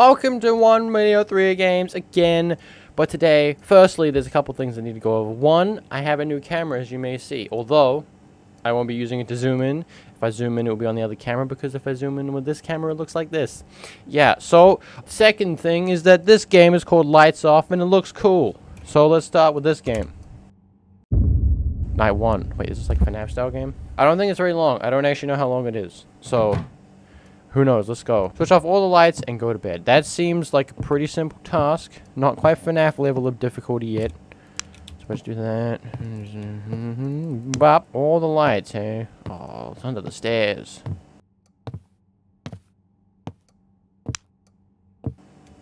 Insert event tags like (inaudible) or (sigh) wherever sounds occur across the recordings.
Welcome to One Video 3 Games again. But today, firstly, there's a couple things I need to go over. One, I have a new camera, as you may see. Although, I won't be using it to zoom in. If I zoom in, it will be on the other camera, because if I zoom in with this camera, it looks like this. Yeah, so, second thing is that this game is called Lights Off, and it looks cool. So, let's start with this game. Night 1. Wait, is this like a FNAF style game? I don't think it's very long. I don't actually know how long it is. So, who knows? Let's go. Switch off all the lights and go to bed. That seems like a pretty simple task. Not quite FNAF level of difficulty yet. So let's do that. (laughs) Bop. All the lights, hey? Oh, it's under the stairs.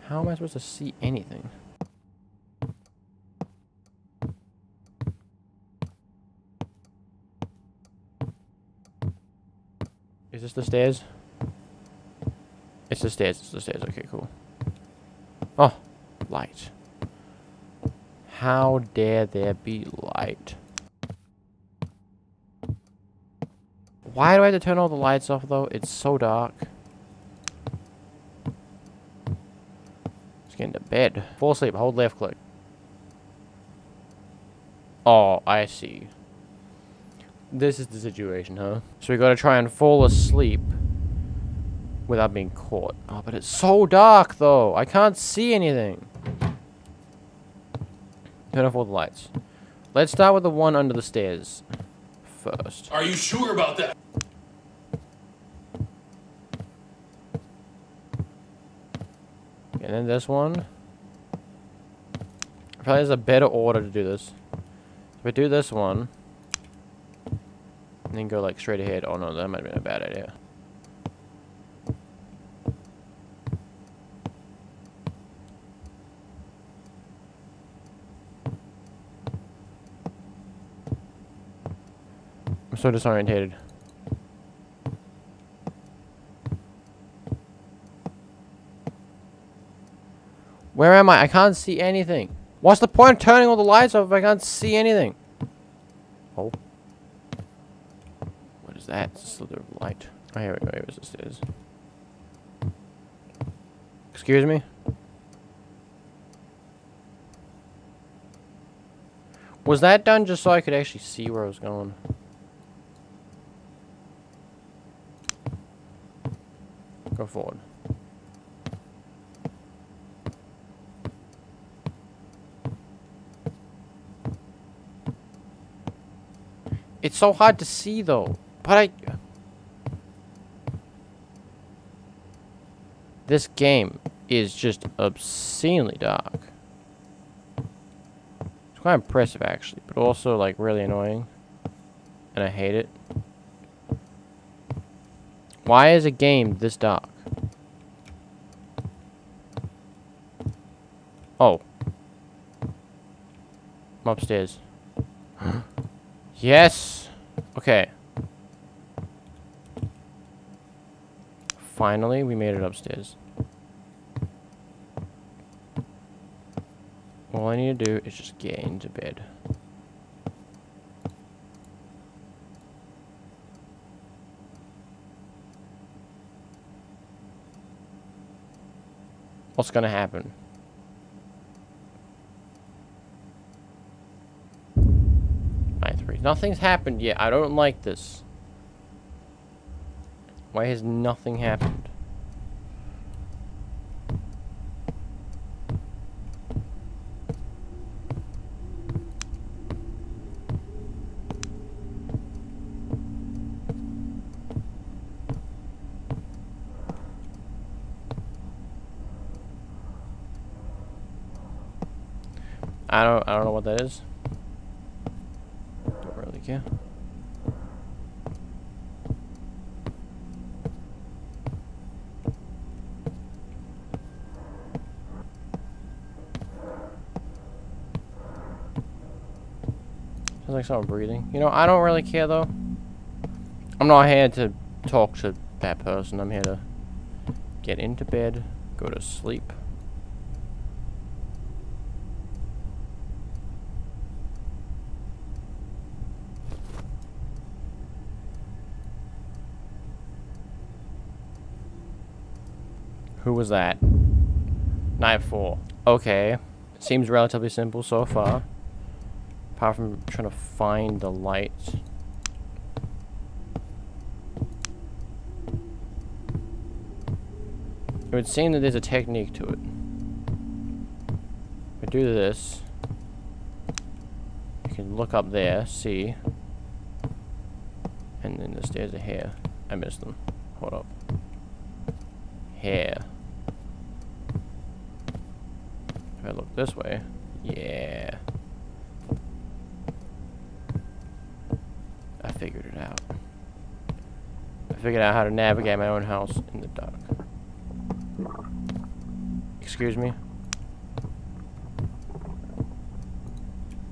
How am I supposed to see anything? Is this the stairs? It's the stairs, it's the stairs. Okay, cool. Oh, light. How dare there be light? Why do I have to turn all the lights off, though? It's so dark. Let's get into bed. Fall asleep. Hold left click. Oh, I see. This is the situation, huh? So we gotta try and fall asleep without being caught. Oh, but it's so dark, though. I can't see anything. Turn off all the lights. Let's start with the one under the stairs first. Are you sure about that? And then this one. Probably there's a better order to do this. If we do this one, and then go like straight ahead. Oh no, that might have been a bad idea. So disorientated. Where am I? I can't see anything. What's the point of turning all the lights off if I can't see anything? Oh. What is that? It's a slither of light. Oh, here we go. Here's the stairs. Excuse me? Was that done just so I could actually see where I was going? Go forward. It's so hard to see though. But I... This game is just obscenely dark. It's quite impressive actually, but also like really annoying. And I hate it. Why is a game this dark? Oh. I'm upstairs. (gasps) yes! Okay. Finally, we made it upstairs. All I need to do is just get into bed. What's gonna happen? Nine three. Nothing's happened yet. I don't like this. Why has nothing happened? I don't I don't know what that is. Don't really care. Sounds like someone breathing. You know, I don't really care though. I'm not here to talk to that person. I'm here to get into bed, go to sleep. Was that? Night 4. Okay. Seems relatively simple so far. Apart from trying to find the lights. It would seem that there's a technique to it. If I do this, you can look up there, see, and then the stairs are here. I missed them. Hold up. Here. If I look this way, yeah. I figured it out. I figured out how to navigate my own house in the dark. Excuse me?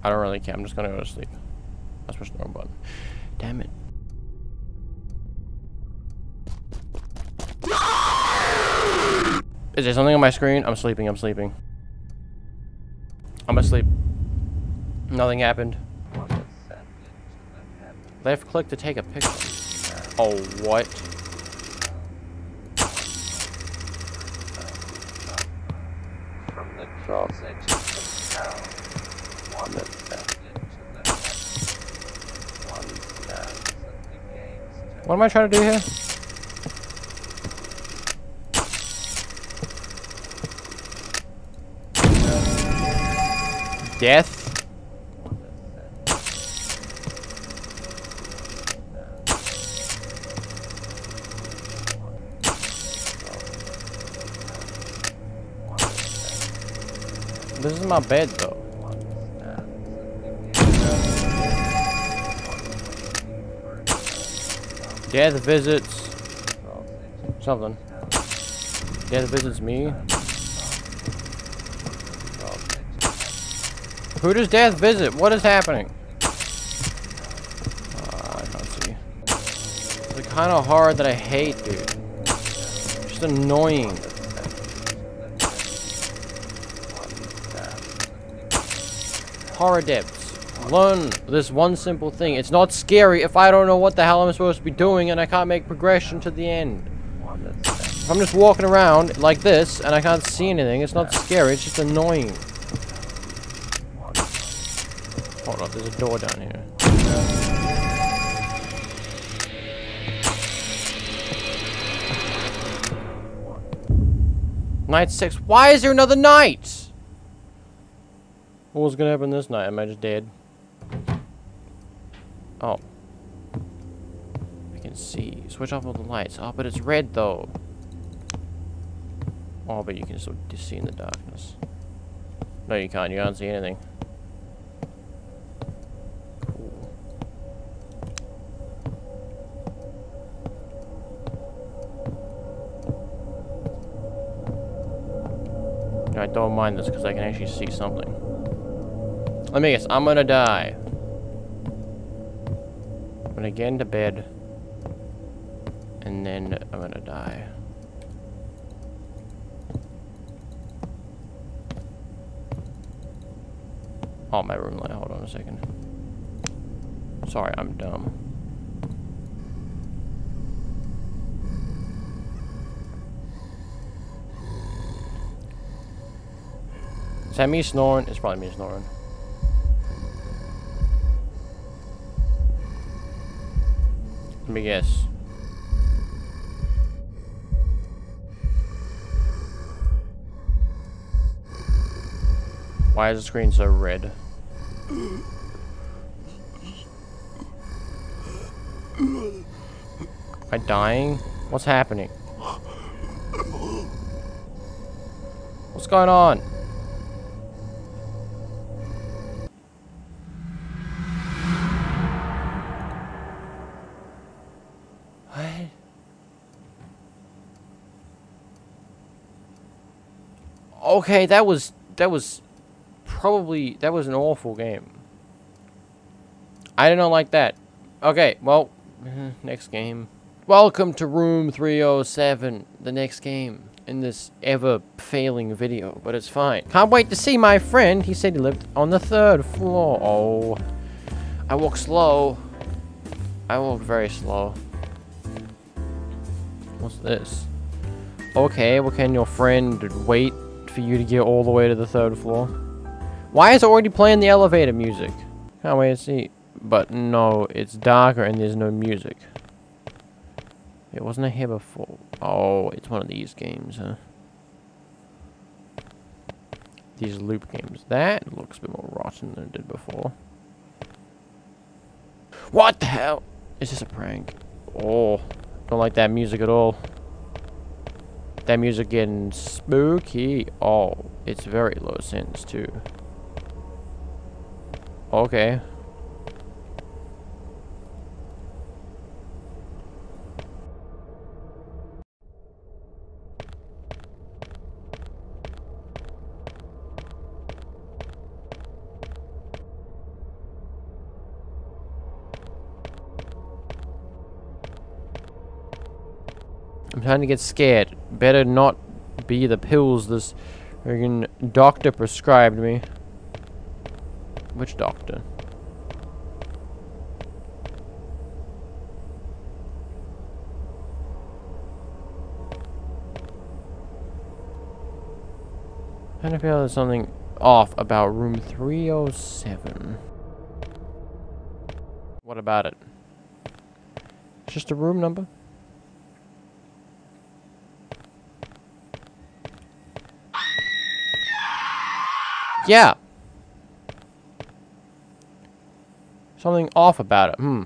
I don't really care. I'm just gonna go to sleep. I pushed the wrong button. Damn it. Is there something on my screen? I'm sleeping. I'm sleeping. I'm asleep. Nothing happened. Left click to take a picture. Oh, what? From the cross edges of town, one stepped into the night. One stands and begins to What am I trying to do here? Death? This is my bed though. Death visits something. Death visits me. Who does death visit? What is happening? Ah, I can't see. It's kind of hard that I hate, dude. Just annoying. Horror depths. Learn this one simple thing. It's not scary if I don't know what the hell I'm supposed to be doing and I can't make progression to the end. If I'm just walking around like this and I can't see anything, it's not scary, it's just annoying. Hold up, there's a door down here. Night six. Why is there another night? What was gonna happen this night? Am I just dead? Oh. I can see. Switch off all the lights. Oh, but it's red though. Oh, but you can still see in the darkness. No, you can't. You can't see anything. I don't mind this because I can actually see something. Let me guess. I'm gonna die. I'm gonna get into bed. And then I'm gonna die. Oh, my room light. Hold on a second. Sorry, I'm dumb. Is that me snoring? It's probably me snoring. Let me guess. Why is the screen so red? Am I dying? What's happening? What's going on? Okay, that was that was probably that was an awful game. I did not like that. Okay, well, (laughs) next game. Welcome to room 307, the next game in this ever failing video, but it's fine. Can't wait to see my friend. He said he lived on the third floor. Oh, I walk slow. I walk very slow. What's this? Okay, well, can your friend wait for you to get all the way to the third floor. Why is it already playing the elevator music? Can't wait to see. But no, it's darker and there's no music. It wasn't here before. Oh, it's one of these games, huh? These loop games. That looks a bit more rotten than it did before. What the hell? Is this a prank? Oh, don't like that music at all. That music getting spooky. Oh, it's very low sense too. Okay. I'm trying to get scared. Better not be the pills this friggin' doctor prescribed me. Which doctor? I kind of feel there's something off about room 307. What about it? It's just a room number? Yeah. Something off about it. Hmm.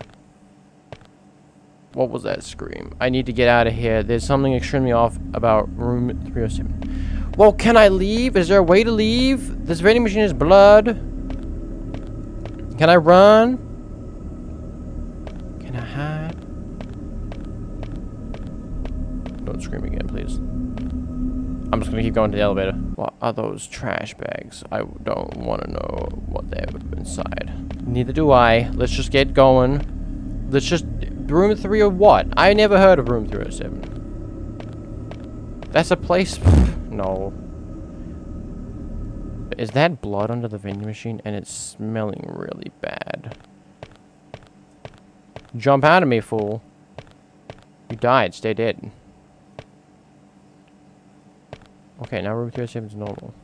What was that scream? I need to get out of here. There's something extremely off about room 307. Well, can I leave? Is there a way to leave? This vending machine is blood. Can I run? Can I hide? Don't scream again, please. I'm just gonna keep going to the elevator. What are those trash bags? I don't want to know what they have inside. Neither do I. Let's just get going. Let's just... Room 3 or what? I never heard of room 307. That's a place... (sighs) no. Is that blood under the vending machine? And it's smelling really bad. Jump out of me, fool. You died. Stay dead. Okay, now room 307 is normal.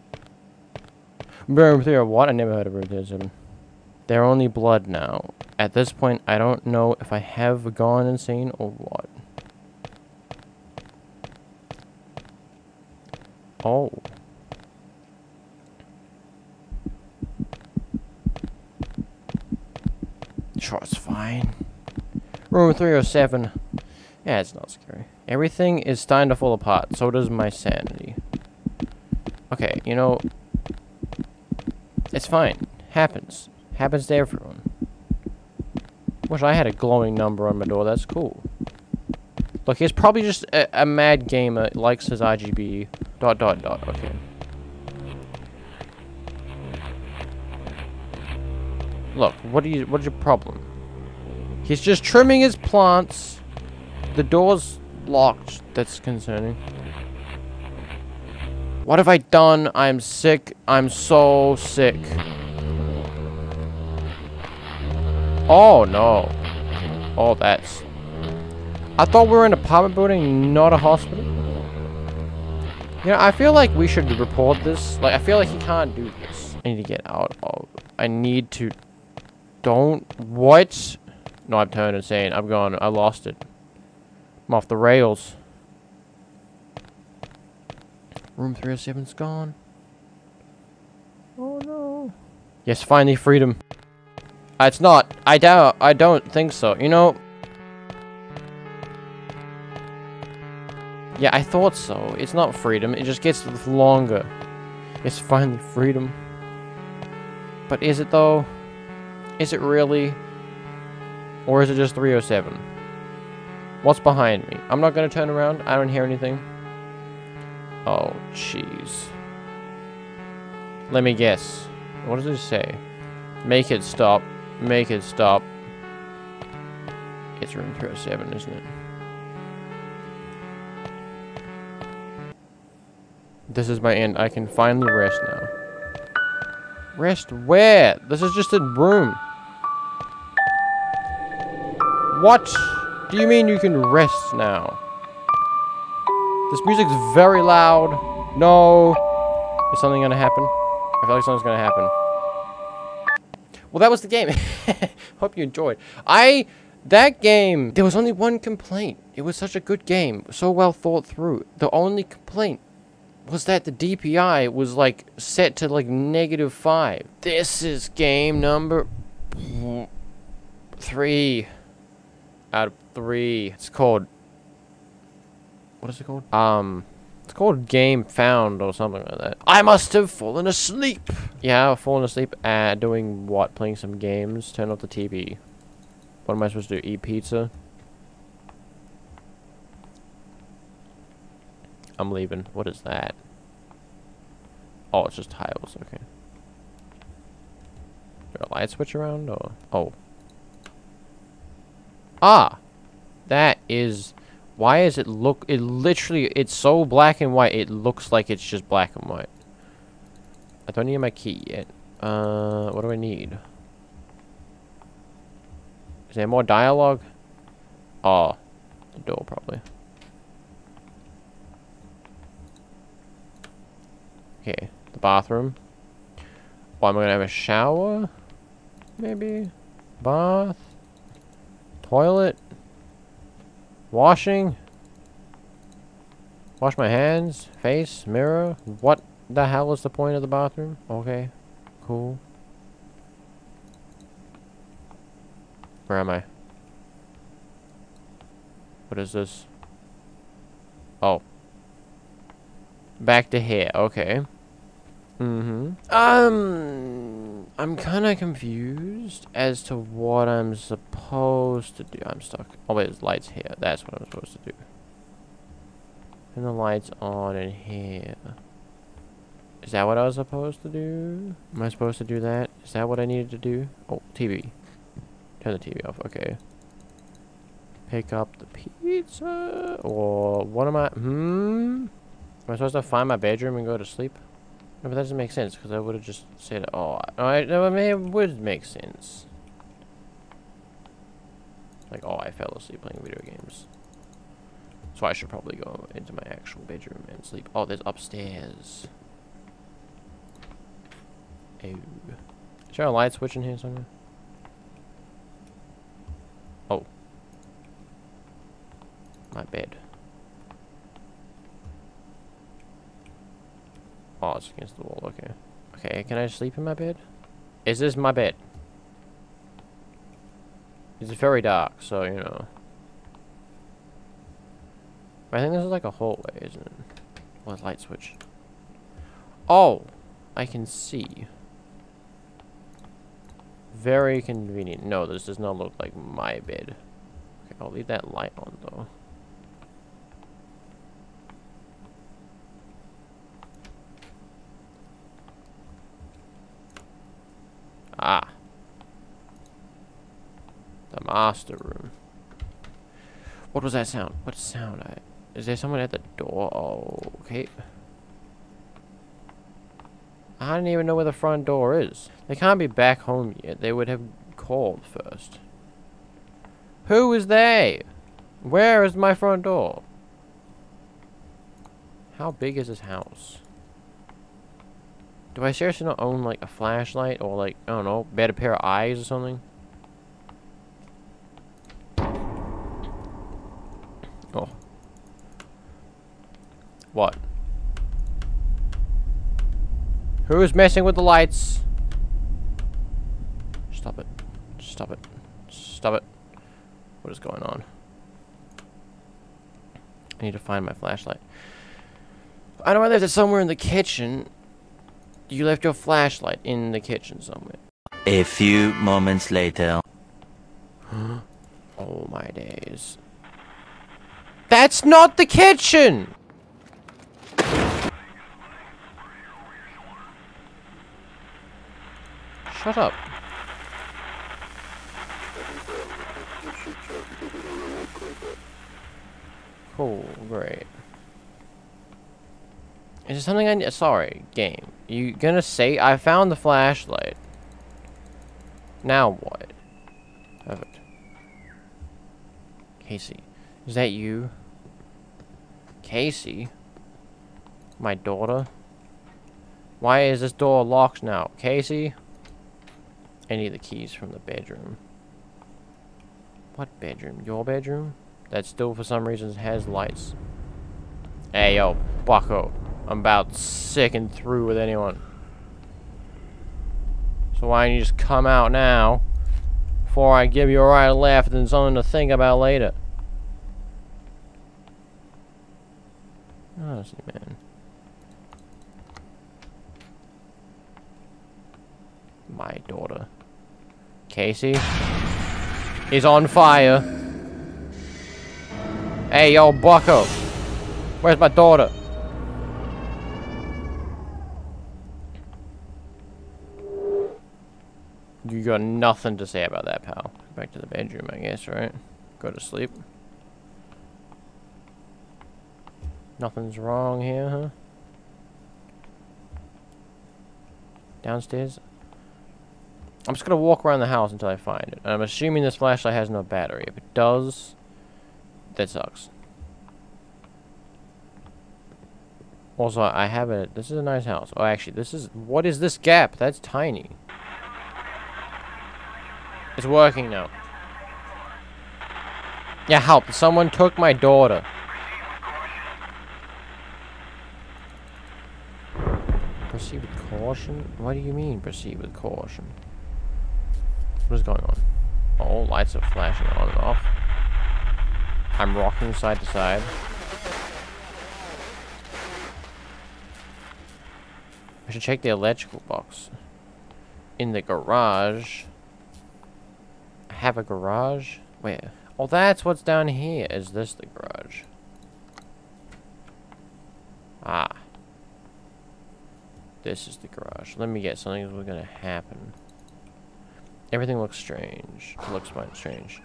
Room 3 what? I never heard of room 307. They're only blood now. At this point, I don't know if I have gone insane or what. Oh. Sure, it's fine. Room 307. Yeah, it's not scary. Everything is starting to fall apart. So does my sanity. Okay, you know, it's fine. Happens. Happens to everyone. Wish I had a glowing number on my door. That's cool. Look, he's probably just a, a mad gamer, likes his RGB. Dot, dot, dot. Okay. Look, what do you, what's your problem? He's just trimming his plants. The door's locked. That's concerning. What have I done? I'm sick. I'm so sick. Oh, no. Oh, that's... I thought we were in an apartment building, not a hospital. You know, I feel like we should report this. Like, I feel like he can't do this. I need to get out of... I need to... Don't... What? No, I've turned insane. I've gone. I lost it. I'm off the rails. Room 307's gone. Oh no. Yes, finally freedom. Uh, it's not. I doubt. I don't think so. You know. Yeah, I thought so. It's not freedom. It just gets longer. It's finally freedom. But is it though? Is it really? Or is it just 307? What's behind me? I'm not going to turn around. I don't hear anything. Oh, jeez. Let me guess. What does it say? Make it stop. Make it stop. It's room 307, isn't it? This is my end. I can finally rest now. Rest where? This is just a room. What do you mean you can rest now? This music's very loud. No. Is something gonna happen? I feel like something's gonna happen. Well, that was the game. (laughs) Hope you enjoyed. I that game. There was only one complaint. It was such a good game, so well thought through. The only complaint was that the DPI was like set to like negative five. This is game number three out of three. It's called. What is it called? Um. It's called Game Found or something like that. I must have fallen asleep. Yeah, I've fallen asleep at doing what? Playing some games. Turn off the TV. What am I supposed to do? Eat pizza? I'm leaving. What is that? Oh, it's just tiles. Okay. Is there a light switch around or? Oh. Ah! That is why is it look... It literally... It's so black and white, it looks like it's just black and white. I don't need my key yet. Uh, what do I need? Is there more dialogue? Oh, the door probably. Okay, the bathroom. Oh, am I gonna have a shower? Maybe? Bath? Toilet? Washing? Wash my hands, face, mirror. What the hell is the point of the bathroom? Okay, cool. Where am I? What is this? Oh. Back to here, okay. Mm-hmm. Um, I'm kind of confused as to what I'm supposed to do. I'm stuck. Oh, wait, there's lights here. That's what I'm supposed to do. And the lights on in here. Is that what I was supposed to do? Am I supposed to do that? Is that what I needed to do? Oh, TV. Turn the TV off. Okay. Pick up the pizza. Or what am I? Hmm? Am I supposed to find my bedroom and go to sleep? No, but that doesn't make sense because I would have just said, oh, I, no, I mean, it would make sense. Like, oh, I fell asleep playing video games. So I should probably go into my actual bedroom and sleep. Oh, there's upstairs. Oh. Is there a light switch in here somewhere? Oh. My bed. Oh, it's against the wall. Okay. Okay, can I sleep in my bed? Is this my bed? It's very dark, so, you know. I think this is like a hallway, isn't it? What light switch? Oh! I can see. Very convenient. No, this does not look like my bed. Okay, I'll leave that light on, though. Ah. The master room. What was that sound? What sound? I, is there someone at the door? Oh, okay. I don't even know where the front door is. They can't be back home yet. They would have called first. Who is they? Where is my front door? How big is this house? Do I seriously not own, like, a flashlight? Or, like, I don't know, better pair of eyes or something? Oh. What? Who is messing with the lights? Stop it. Stop it. Stop it. What is going on? I need to find my flashlight. I don't know I left it somewhere in the kitchen. You left your flashlight in the kitchen somewhere. A few moments later. oh my days. That's not the kitchen! Shut up. Cool, great. Is there something I need? Sorry, game. You gonna say I found the flashlight? Now what? Perfect. Casey, is that you? Casey? My daughter? Why is this door locked now? Casey? I of the keys from the bedroom. What bedroom? Your bedroom? That still, for some reason, has lights. Hey, yo, bucko. I'm about sick and through with anyone. So why don't you just come out now before I give you a right left and something to think about later? Honestly, man. My daughter. Casey is on fire. Hey, yo, bucko. Where's my daughter? You got nothing to say about that, pal. Back to the bedroom, I guess, right? Go to sleep. Nothing's wrong here, huh? Downstairs? I'm just gonna walk around the house until I find it. I'm assuming this flashlight has no battery. If it does, that sucks. Also, I have a... This is a nice house. Oh, actually, this is... What is this gap? That's tiny. It's working now. Yeah, help. Someone took my daughter. Proceed with caution? What do you mean, proceed with caution? What is going on? Oh, lights are flashing on and off. I'm rocking side to side. I should check the electrical box. In the garage. I have a garage? Wait. Oh, that's what's down here. Is this the garage? Ah. This is the garage. Let me get something. something's gonna happen. Everything looks strange. It looks quite strange.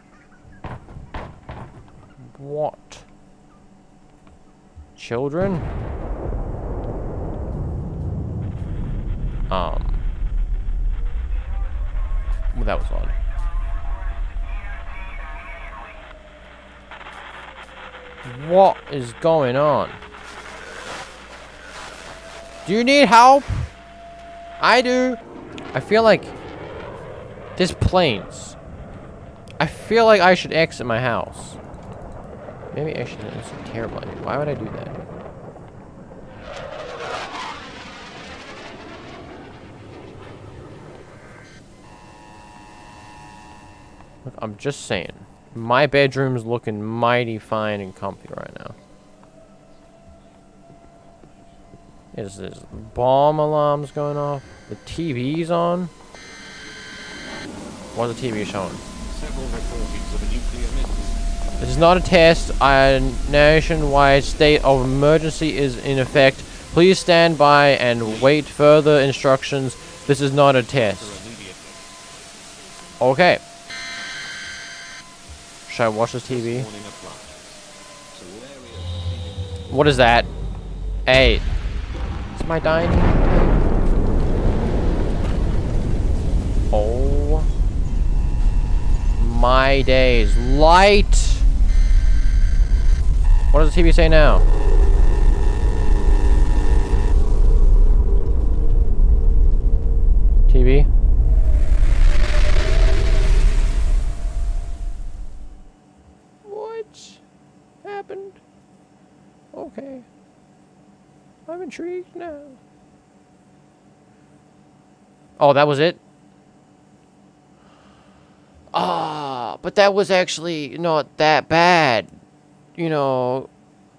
What? Children? Um. Well, that was odd. What is going on? Do you need help? I do. I feel like this planes. I feel like I should exit my house. Maybe I shouldn't. It's a terrible idea. Why would I do that? Look, I'm just saying. My bedroom's looking mighty fine and comfy right now. Is this bomb alarms going off? The TV's on? What's the TV showing? This is not a test. A nationwide state of emergency is in effect. Please stand by and wait further instructions. This is not a test. Okay. Should I watch this TV? What is that? Hey. Is my dining? Oh. My days. Light! What does the TV say now? TV? What happened? Okay. I'm intrigued now. Oh, that was it? Ah, but that was actually not that bad. You know,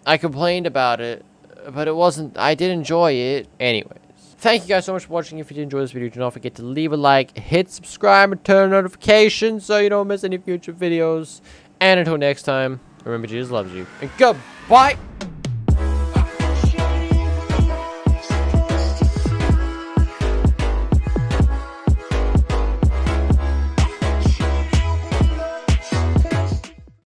I complained about it, but it wasn't, I did enjoy it. Anyways, thank you guys so much for watching. If you did enjoy this video, do not forget to leave a like, hit subscribe, and turn notifications so you don't miss any future videos. And until next time, remember Jesus loves you. And goodbye!